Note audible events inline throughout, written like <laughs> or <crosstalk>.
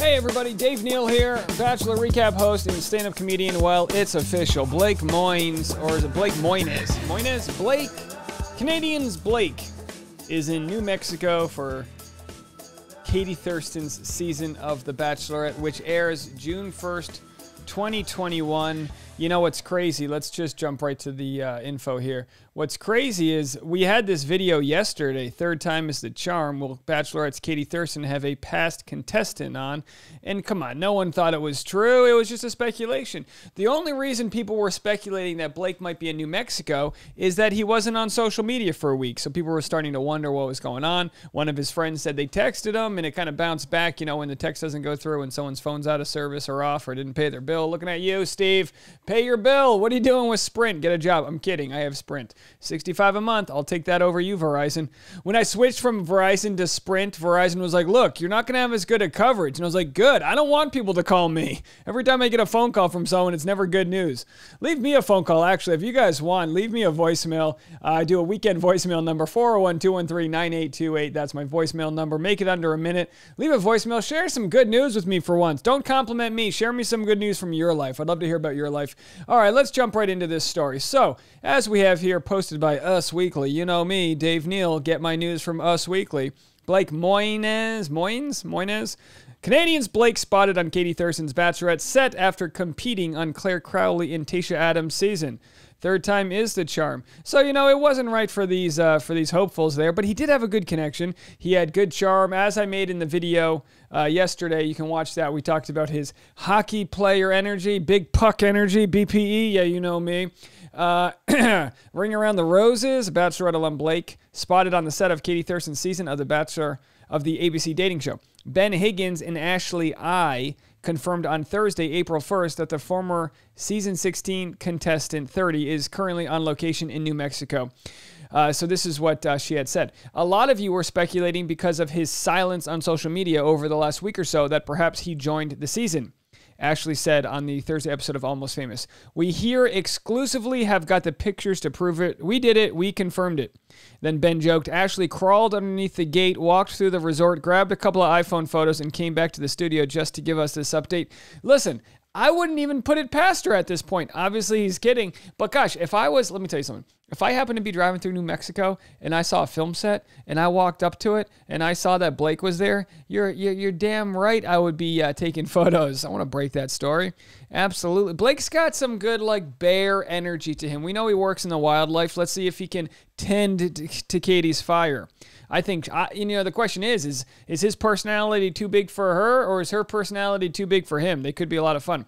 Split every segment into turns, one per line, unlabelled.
Hey everybody, Dave Neal here, Bachelor Recap host and stand-up comedian. Well, it's official. Blake Moynes, or is it Blake Moynes? Moynes? Blake? Canadians Blake is in New Mexico for Katie Thurston's season of The Bachelorette, which airs June 1st, 2021. You know what's crazy? Let's just jump right to the uh, info here. What's crazy is we had this video yesterday. Third time is the charm. Will Bachelorette's Katie Thurston have a past contestant on? And come on, no one thought it was true. It was just a speculation. The only reason people were speculating that Blake might be in New Mexico is that he wasn't on social media for a week. So people were starting to wonder what was going on. One of his friends said they texted him and it kind of bounced back, you know, when the text doesn't go through and someone's phone's out of service or off or didn't pay their bill. Looking at you, Steve. Pay your bill. What are you doing with Sprint? Get a job. I'm kidding. I have Sprint. 65 a month. I'll take that over you, Verizon. When I switched from Verizon to Sprint, Verizon was like, look, you're not going to have as good a coverage. And I was like, good. I don't want people to call me. Every time I get a phone call from someone, it's never good news. Leave me a phone call, actually. If you guys want, leave me a voicemail. Uh, I do a weekend voicemail number 401 213 9828. That's my voicemail number. Make it under a minute. Leave a voicemail. Share some good news with me for once. Don't compliment me. Share me some good news from your life. I'd love to hear about your life. All right, let's jump right into this story. So, as we have here posted by Us Weekly, you know me, Dave Neal, get my news from Us Weekly. Blake Moynes, Moynes, Moynes. Canadians Blake spotted on Katie Thurston's Bachelorette set after competing on Clare Crawley and Tayshia Adams' season. Third time is the charm. So you know it wasn't right for these uh, for these hopefuls there, but he did have a good connection. He had good charm, as I made in the video uh, yesterday. You can watch that. We talked about his hockey player energy, big puck energy, BPE. Yeah, you know me. Uh, <clears throat> Ring Around the Roses, Bachelorette alum Blake, spotted on the set of Katie Thurston's season of The Bachelor of the ABC dating show. Ben Higgins and Ashley I confirmed on Thursday, April 1st, that the former season 16 contestant 30 is currently on location in New Mexico. Uh, so this is what uh, she had said. A lot of you were speculating because of his silence on social media over the last week or so that perhaps he joined the season. Ashley said on the Thursday episode of Almost Famous. We here exclusively have got the pictures to prove it. We did it. We confirmed it. Then Ben joked Ashley crawled underneath the gate, walked through the resort, grabbed a couple of iPhone photos, and came back to the studio just to give us this update. Listen, I wouldn't even put it past her at this point. Obviously, he's kidding. But gosh, if I was, let me tell you something. If I happened to be driving through New Mexico and I saw a film set and I walked up to it and I saw that Blake was there, you're you're, you're damn right I would be uh, taking <laughs> photos. I want to break that story. Absolutely. Blake's got some good like bear energy to him. We know he works in the wildlife. Let's see if he can tend to, to Katie's fire. I think you know the question is is is his personality too big for her or is her personality too big for him? They could be a lot of fun.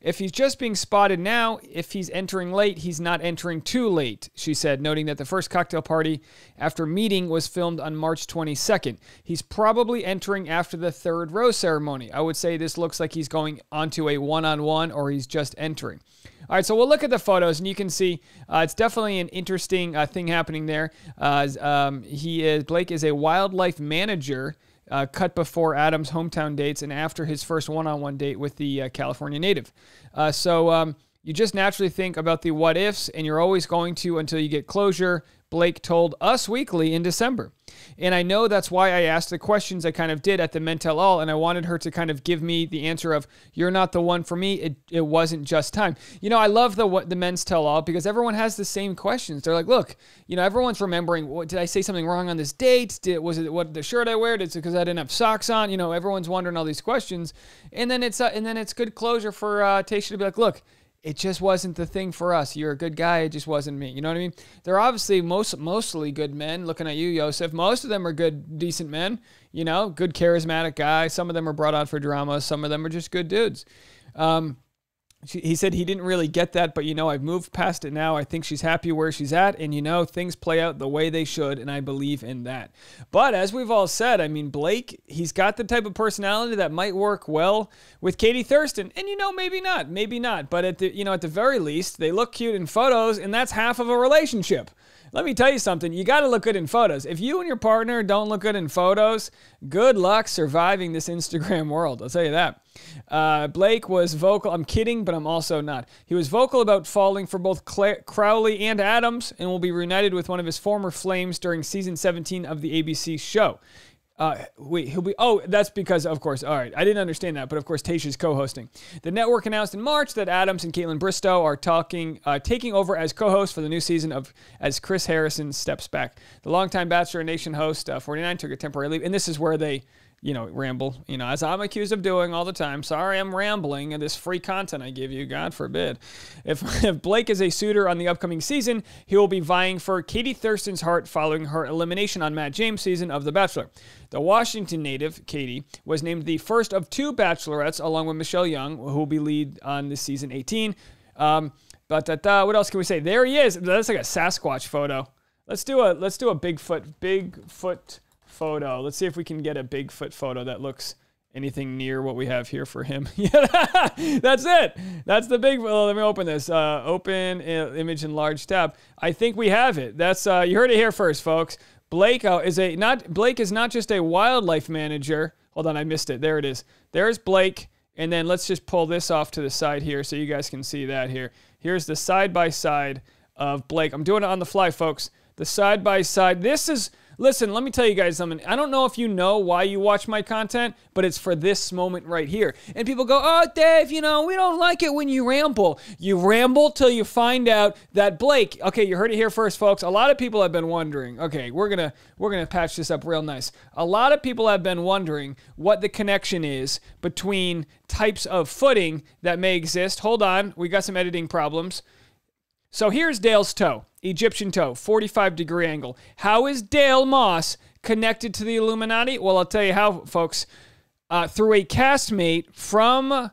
If he's just being spotted now, if he's entering late, he's not entering too late, she said, noting that the first cocktail party after meeting was filmed on March 22nd. He's probably entering after the third rose ceremony. I would say this looks like he's going onto a one on one or he's just entering. All right, so we'll look at the photos, and you can see uh, it's definitely an interesting uh, thing happening there. Uh, um, he is Blake is a wildlife manager uh, cut before Adam's hometown dates and after his first one on one date with the uh, California native. Uh, so um, you just naturally think about the what ifs, and you're always going to until you get closure. Blake told Us Weekly in December. And I know that's why I asked the questions I kind of did at the Men Tell All, and I wanted her to kind of give me the answer of, you're not the one for me. It, it wasn't just time. You know, I love the what the Men's Tell All because everyone has the same questions. They're like, look, you know, everyone's remembering, what, did I say something wrong on this date? Did, was it what the shirt I wear? Did it because I didn't have socks on? You know, everyone's wondering all these questions. And then it's, uh, and then it's good closure for uh, Tayshia to be like, look, it just wasn't the thing for us. You're a good guy. It just wasn't me. You know what I mean? They're obviously most mostly good men. Looking at you, Yosef. Most of them are good, decent men. You know, good, charismatic guy. Some of them are brought out for drama. Some of them are just good dudes. Um, he said he didn't really get that, but you know, I've moved past it now. I think she's happy where she's at, and you know, things play out the way they should, and I believe in that. But as we've all said, I mean, Blake, he's got the type of personality that might work well with Katie Thurston, and you know, maybe not, maybe not. But at the you know, at the very least, they look cute in photos, and that's half of a relationship. Let me tell you something. You got to look good in photos. If you and your partner don't look good in photos, good luck surviving this Instagram <laughs> world. I'll tell you that. Uh, Blake was vocal. I'm kidding, but I'm also not. He was vocal about falling for both Cla- Crawley and Adams and will be reunited with one of his former flames during season 17 of the ABC show. Uh, wait, he'll be. Oh, that's because, of course. All right, I didn't understand that, but of course, Tayshia's co-hosting. The network announced in March that Adams and Kaitlyn Bristowe are talking, uh, taking over as co-hosts for the new season of as Chris Harrison steps back. The longtime Bachelor Nation host, uh, 49, took a temporary leave, and this is where they you know, ramble, you know, as I'm accused of doing all the time. Sorry, I'm rambling and this free content I give you, God forbid. If, <laughs> if Blake is a suitor on the upcoming season, he will be vying for Katie Thurston's heart following her elimination on Matt James' season of The Bachelor. The Washington native, Katie, was named the first of two bachelorettes, along with Michelle Young, who will be lead on this season 18. Um, but uh, what else can we say? There he is. That's like a Sasquatch photo. Let's do a let's do a Bigfoot Bigfoot photo. Let's see if we can get a Bigfoot photo that looks anything near what we have here for him. <laughs> that's it. That's the big. Well, let me open this. Uh, open image in large tab. I think we have it. That's uh, you heard it here first, folks. Blake uh, is a not Blake is not just a wildlife manager. Hold on, I missed it. There it is. There's Blake. And then let's just pull this off to the side here so you guys can see that here. Here's the side by side of Blake. I'm doing it on the fly, folks. The side by side. This is Listen, let me tell you guys something. I don't know if you know why you watch my content, but it's for this moment right here. And people go, "Oh, Dave, you know, we don't like it when you ramble. You ramble till you find out that Blake." Okay, you heard it here first, folks. A lot of people have been wondering. Okay, we're to we're to patch this up real nice. A lot of people have been wondering what the connection is between types of footing that may exist. Hold on, we got some editing problems. So here's Dale's toe, Egyptian toe, 45 degree angle. How is Dale Moss connected to the Illuminati? Well, I'll tell you how, folks. Uh, through a castmate from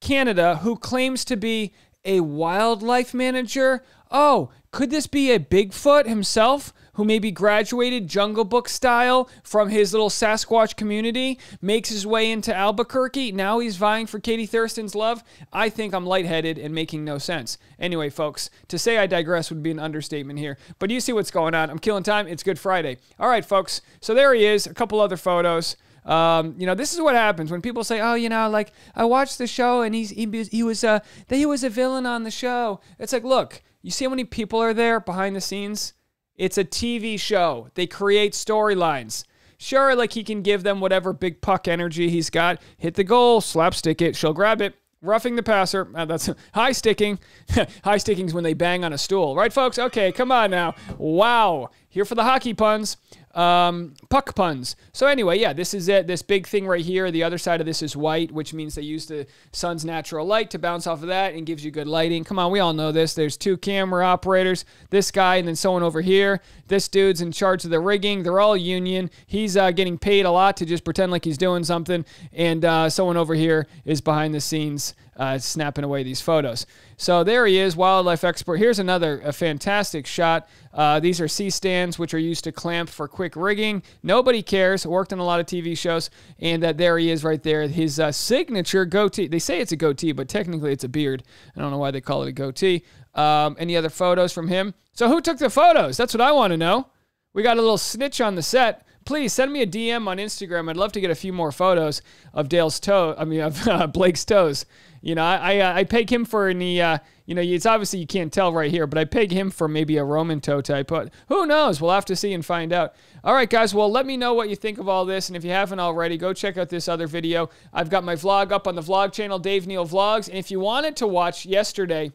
Canada who claims to be a wildlife manager. Oh, could this be a Bigfoot himself who maybe graduated Jungle Book style from his little Sasquatch community, makes his way into Albuquerque? Now he's vying for Katie Thurston's love? I think I'm lightheaded and making no sense. Anyway, folks, to say I digress would be an understatement here. But you see what's going on. I'm killing time. It's Good Friday. All right, folks. So there he is. A couple other photos. Um, you know, this is what happens when people say, "Oh, you know, like I watched the show and he's he, he was uh that he was a villain on the show." It's like, look, you see how many people are there behind the scenes? It's a TV show. They create storylines. Sure, like he can give them whatever big puck energy he's got. Hit the goal, slapstick it, she'll grab it. Roughing the passer. Uh, that's <laughs> high sticking. <laughs> high sticking's when they bang on a stool. Right, folks? Okay, come on now. Wow. Here for the hockey puns um, puck puns. So anyway, yeah, this is it. This big thing right here. The other side of this is white, which means they use the sun's natural light to bounce off of that and gives you good lighting. Come on, we all know this. There's two camera operators, this guy and then someone over here. This dude's in charge of the rigging. They're all union. He's uh, getting paid a lot to just pretend like he's doing something, and uh, someone over here is behind the scenes uh, snapping away these photos. So there he is, wildlife expert. Here's another a fantastic shot. Uh, these are C stands, which are used to clamp for quick rigging. Nobody cares. Worked on a lot of TV shows, and uh, there he is right there. His uh, signature goatee. They say it's a goatee, but technically it's a beard. I don't know why they call it a goatee. Um, any other photos from him? So who took the photos? That's what I want to know. We got a little snitch on the set please send me a DM on Instagram. I'd love to get a few more photos of Dale's toe. I mean, of <laughs> uh, Blake's toes. You know, I I, uh, I peg him for any. Uh, you know, it's obviously you can't tell right here, but I peg him for maybe a Roman toe type. But who knows? We'll have to see and find out. All right, guys. Well, let me know what you think of all this, and if you haven't already, go check out this other video. I've got my vlog up on the vlog channel, Dave Neal Vlogs. And if you wanted to watch yesterday.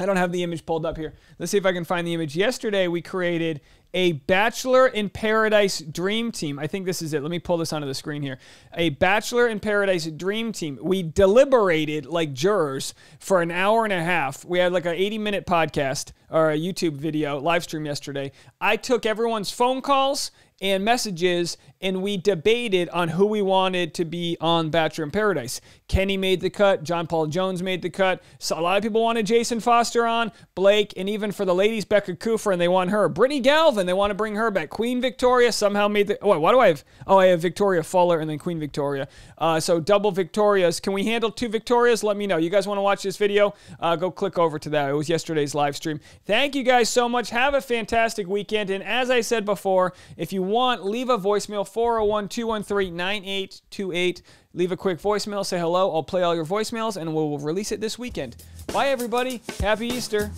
I don't have the image pulled up here. Let's see if I can find the image. Yesterday, we created a Bachelor in Paradise Dream Team. I think this is it. Let me pull this onto the screen here. A Bachelor in Paradise Dream Team. We deliberated like jurors for an hour and a half. We had like an 80 minute podcast or a YouTube video live stream yesterday. I took everyone's phone calls and messages and we debated on who we wanted to be on Bachelor in Paradise. Kenny made the cut, John Paul Jones made the cut. So a lot of people wanted Jason Foster on, Blake, and even for the ladies, Becca Kufrin, and they want her. Brittany Galvin, they want to bring her back. Queen Victoria somehow made the. Oh, why do I have? Oh, I have Victoria Fuller and then Queen Victoria. Uh, so double Victorias. Can we handle two Victorias? Let me know. You guys want to watch this video? Uh, go click over to that. It was yesterday's live stream. Thank you guys so much. Have a fantastic weekend. And as I said before, if you want, leave a voicemail 401 213 9828. Leave a quick voicemail, say hello. I'll play all your voicemails and we'll release it this weekend. Bye, everybody. Happy Easter.